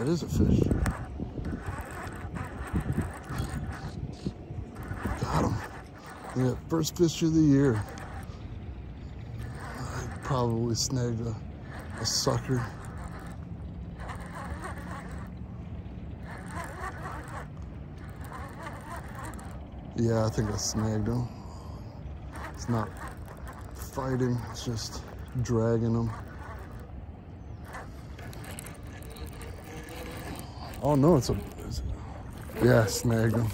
That is a fish. Got him. Yeah, first fish of the year. I probably snagged a, a sucker. Yeah, I think I snagged him. It's not fighting, it's just dragging him. Oh no, it's a, it's, yeah, snagged him.